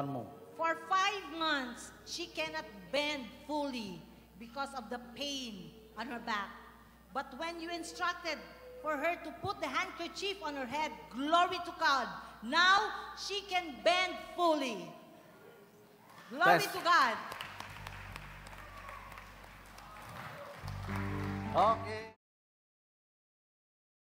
One more. For five months, she cannot bend fully because of the pain on her back. But when you instructed for her to put the handkerchief on her head, glory to God, now she can bend fully. Glory Test. to God. Okay.